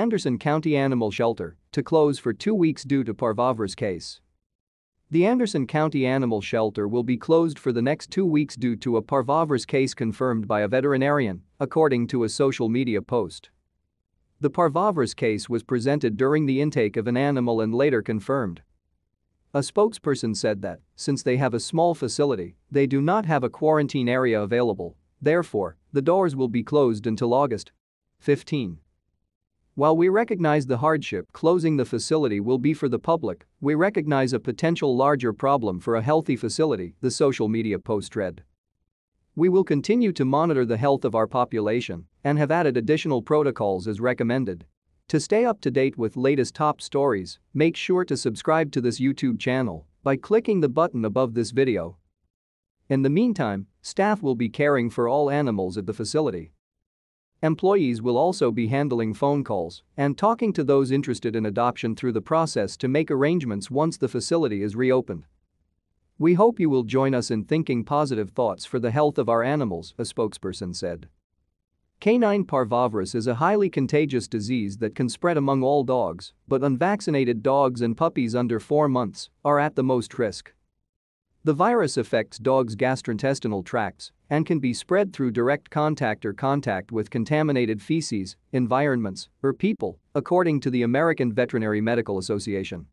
Anderson County Animal Shelter to close for two weeks due to parvovirus case. The Anderson County Animal Shelter will be closed for the next two weeks due to a parvovirus case confirmed by a veterinarian, according to a social media post. The parvovirus case was presented during the intake of an animal and later confirmed. A spokesperson said that, since they have a small facility, they do not have a quarantine area available, therefore, the doors will be closed until August 15. While we recognize the hardship closing the facility will be for the public, we recognize a potential larger problem for a healthy facility, the social media post read. We will continue to monitor the health of our population and have added additional protocols as recommended. To stay up to date with latest top stories, make sure to subscribe to this YouTube channel by clicking the button above this video. In the meantime, staff will be caring for all animals at the facility. Employees will also be handling phone calls and talking to those interested in adoption through the process to make arrangements once the facility is reopened. We hope you will join us in thinking positive thoughts for the health of our animals, a spokesperson said. Canine parvovirus is a highly contagious disease that can spread among all dogs, but unvaccinated dogs and puppies under 4 months are at the most risk. The virus affects dogs' gastrointestinal tracts and can be spread through direct contact or contact with contaminated feces, environments, or people, according to the American Veterinary Medical Association.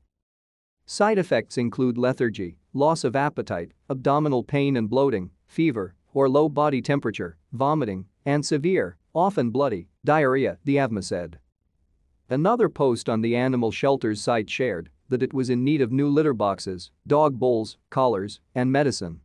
Side effects include lethargy, loss of appetite, abdominal pain and bloating, fever or low body temperature, vomiting, and severe, often bloody, diarrhea, the AVMA said. Another post on the animal shelter's site shared that it was in need of new litter boxes, dog bowls, collars, and medicine.